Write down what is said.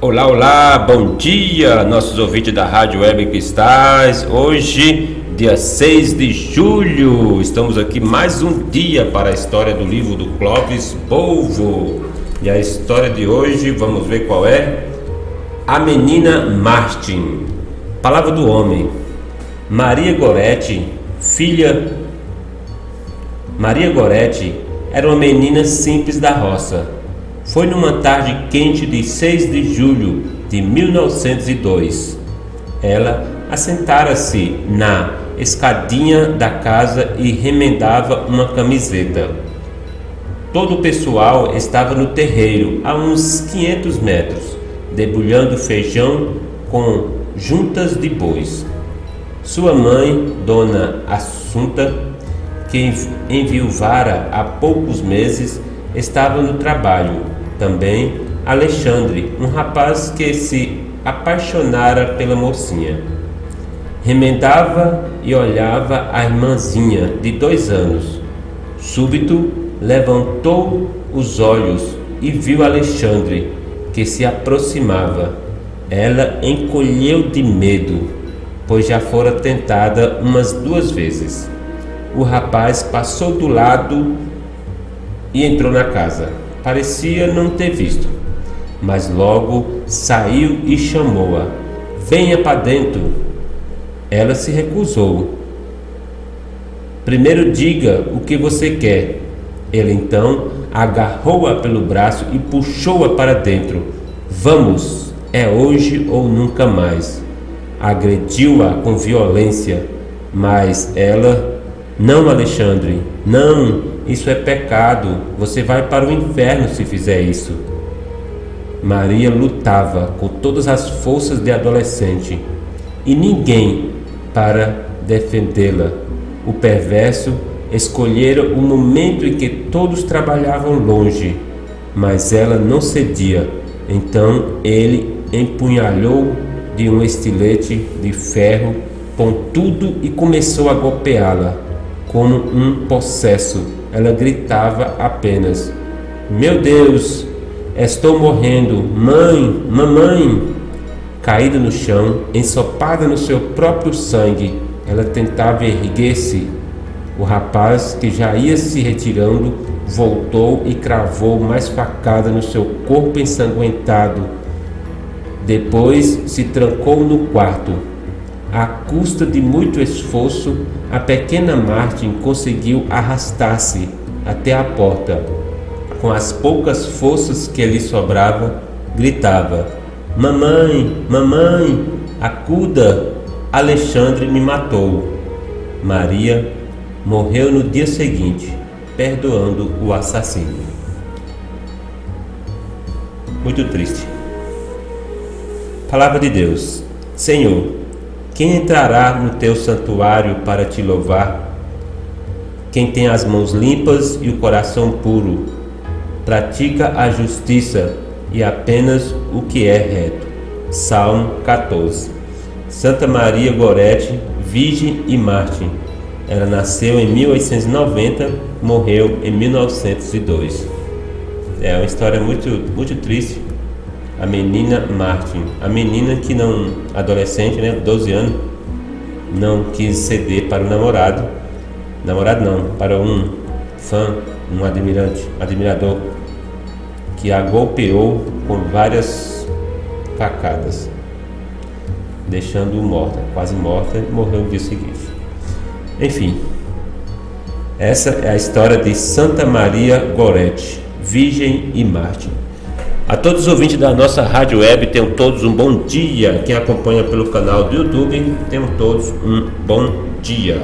Olá, olá, bom dia, nossos ouvintes da Rádio Web Cristais. Hoje, dia 6 de julho, estamos aqui mais um dia para a história do livro do Clóvis Bolvo. E a história de hoje, vamos ver qual é? A menina Martin. Palavra do homem. Maria Goretti, filha Maria Goretti era uma menina simples da roça. Foi numa tarde quente de 6 de julho de 1902. Ela assentara-se na escadinha da casa e remendava uma camiseta. Todo o pessoal estava no terreiro, a uns 500 metros, debulhando feijão com juntas de bois. Sua mãe, Dona Assunta, que enviuvara há poucos meses, estava no trabalho. Também Alexandre, um rapaz que se apaixonara pela mocinha. Remendava e olhava a irmãzinha de dois anos. Súbito levantou os olhos e viu Alexandre, que se aproximava. Ela encolheu de medo, pois já fora tentada umas duas vezes. O rapaz passou do lado e entrou na casa. Parecia não ter visto, mas logo saiu e chamou-a: Venha para dentro. Ela se recusou. Primeiro diga o que você quer. Ele então agarrou-a pelo braço e puxou-a para dentro. Vamos, é hoje ou nunca mais. Agrediu-a com violência, mas ela, não, Alexandre, não, isso é pecado. Você vai para o inferno se fizer isso. Maria lutava com todas as forças de adolescente e ninguém para defendê-la. O perverso escolhera o momento em que todos trabalhavam longe, mas ela não cedia. Então ele empunhalhou de um estilete de ferro pontudo e começou a golpeá-la como um possesso. Ela gritava apenas: Meu Deus, estou morrendo! Mãe, mamãe! Caída no chão, ensopada no seu próprio sangue, ela tentava erguer-se. O rapaz, que já ia se retirando, voltou e cravou mais facada no seu corpo ensanguentado. Depois se trancou no quarto. À custa de muito esforço, a pequena Martin conseguiu arrastar-se até a porta. Com as poucas forças que lhe sobrava, gritava: Mamãe, mamãe, acuda! Alexandre me matou. Maria morreu no dia seguinte, perdoando o assassino. Muito triste. Palavra de Deus. Senhor, quem entrará no teu santuário para te louvar? Quem tem as mãos limpas e o coração puro, pratica a justiça e apenas o que é reto. Salmo 14. Santa Maria Gorete, Virgem e Mártir. Ela nasceu em 1890, morreu em 1902. É uma história muito, muito triste. A menina Martin, a menina que não, adolescente, né, 12 anos, não quis ceder para o namorado, namorado não, para um fã, um admirante, admirador, que a golpeou com várias facadas, deixando-o morta, quase morta, e morreu no dia seguinte. Enfim, essa é a história de Santa Maria Gorete, Virgem e Mártir. A todos os ouvintes da nossa rádio web, tenham todos um bom dia. Quem acompanha pelo canal do YouTube, tenham todos um bom dia.